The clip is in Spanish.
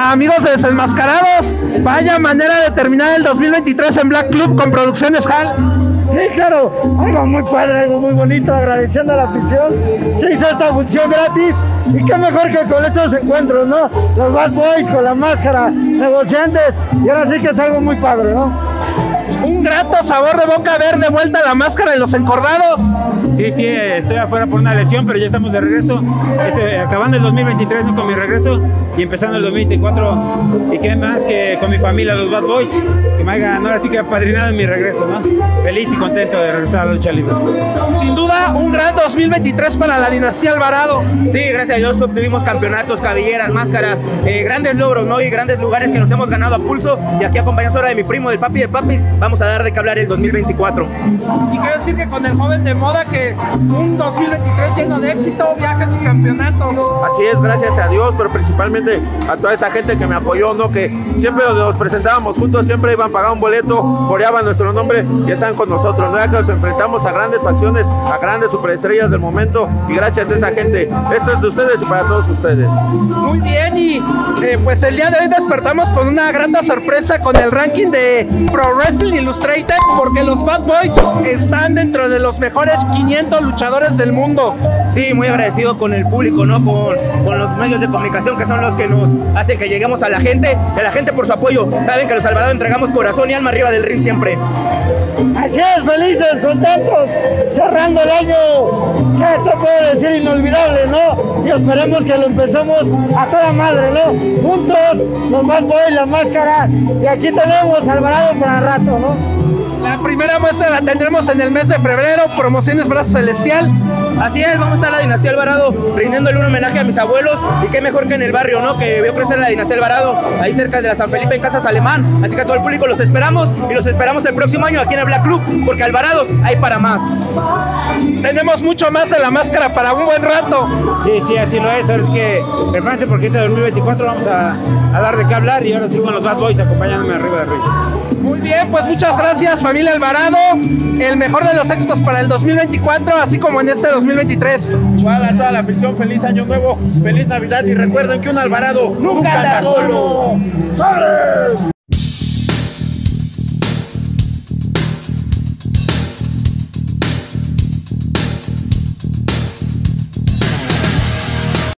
Amigos de Desenmascarados, vaya manera de terminar el 2023 en Black Club con Producciones Hall. Sí, claro, algo muy padre, algo muy bonito, agradeciendo a la afición. Se hizo esta función gratis y qué mejor que con estos encuentros, ¿no? Los Bad Boys con la máscara, negociantes, y ahora sí que es algo muy padre, ¿no? Un grato sabor de boca ver de vuelta la máscara de los encordados. Sí, sí, estoy afuera por una lesión, pero ya estamos de regreso. Este, acabando el 2023 ¿no? con mi regreso y empezando el 2024. Y qué más que con mi familia, los Bad Boys, que me hagan ahora sí que apadrinado en mi regreso, ¿no? Feliz y contento de regresar a la lucha libre. Sin duda, un gran 2023 para la dinastía Alvarado. Sí, gracias a Dios obtuvimos campeonatos, cabelleras, máscaras, eh, grandes logros, ¿no? Y grandes lugares que nos hemos ganado a pulso. Y aquí acompañados ahora de mi primo, del papi de papis, vamos a dar de qué hablar el 2024. Y quiero decir que con el joven de moda que un 2023 lleno de éxito, viajes y campeonatos. Así es, gracias a Dios, pero principalmente a toda esa gente que me apoyó, ¿no? Que siempre nos presentábamos juntos, siempre iban a pagar un boleto, coreaban nuestro nombre y están con nosotros, ¿no? Ya que nos enfrentamos a grandes facciones, a grandes superestrellas del momento y gracias a esa gente. Esto es de ustedes y para todos ustedes. Muy bien, y eh, pues el día de hoy despertamos con una gran sorpresa con el ranking de Pro Wrestling Illustrated porque los Bad Boys están dentro de los mejores 500 luchadores del mundo. Sí, muy agradecido con el público, ¿no? Con, con los medios de comunicación que son los que nos hacen que lleguemos a la gente, que la gente por su apoyo. Saben que los Salvador entregamos corazón y alma arriba del ring siempre. Así es, felices, contentos, cerrando el año, ¿qué te puedo decir? Inolvidable, ¿no? Y esperemos que lo empecemos a toda madre, ¿no? Juntos, los Bad Boys, la máscara, y aquí tenemos Alvarado para rato, ¿no? La primera muestra la tendremos en el mes de febrero, promociones Brazo Celestial. Así es, vamos a estar la Dinastía Alvarado rindiéndole un homenaje a mis abuelos y qué mejor que en el barrio, ¿no? Que vio crecer la Dinastía Alvarado, ahí cerca de la San Felipe en Casas Alemán. Así que a todo el público los esperamos y los esperamos el próximo año aquí en el Black Club, porque Alvarados hay para más. Tenemos mucho más en la máscara para un buen rato. Sí, sí, así lo es. Ahora es que prepárense porque este 2024 vamos a, a, dar de qué hablar y ahora sí con los Bad Boys acompañándome arriba de ring. Muy bien, pues muchas gracias familia Alvarado. El mejor de los éxitos para el 2024, así como en este 2023. Igual a toda la afición, feliz año nuevo, feliz Navidad y recuerden que un Alvarado nunca anda solo.